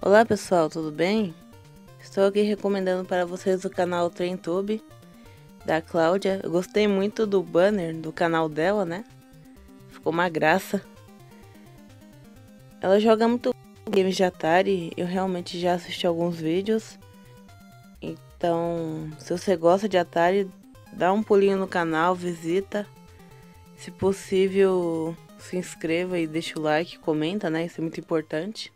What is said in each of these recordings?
Olá pessoal, tudo bem? Estou aqui recomendando para vocês o canal TremTube da Cláudia. Eu gostei muito do banner do canal dela, né? Ficou uma graça. Ela joga muito games de Atari, eu realmente já assisti alguns vídeos. Então, se você gosta de Atari, dá um pulinho no canal, visita. Se possível, se inscreva e deixa o like, comenta, né? Isso é muito importante.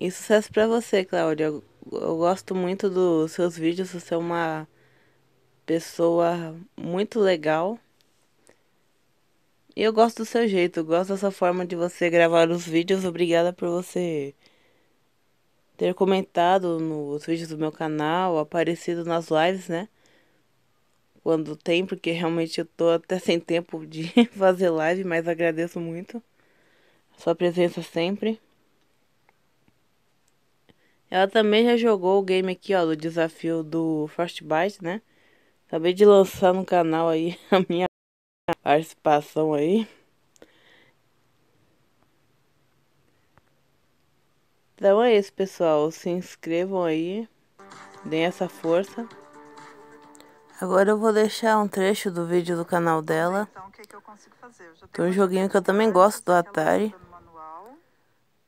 E sucesso pra você, Cláudia. Eu, eu gosto muito dos seus vídeos. Você é uma pessoa muito legal. E eu gosto do seu jeito, eu gosto dessa forma de você gravar os vídeos. Obrigada por você ter comentado nos vídeos do meu canal, aparecido nas lives, né? Quando tem, porque realmente eu tô até sem tempo de fazer live, mas agradeço muito a sua presença sempre. Ela também já jogou o game aqui, ó, do desafio do Frostbite, né? Acabei de lançar no canal aí a minha participação aí. Então é isso, pessoal. Se inscrevam aí. Deem essa força. Agora eu vou deixar um trecho do vídeo do canal dela. Então, que que eu fazer? Eu que é um joguinho que eu também gosto do Atari.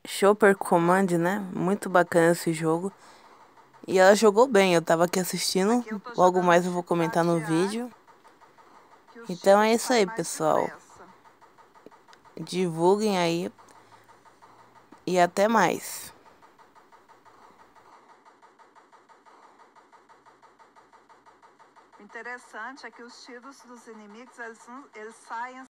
Chopper Command, né? Muito bacana esse jogo. E ela jogou bem, eu tava aqui assistindo. Logo mais eu vou comentar no vídeo. Então é isso aí, pessoal. Divulguem aí. E até mais. Interessante é que os tiros dos inimigos, eles, eles saem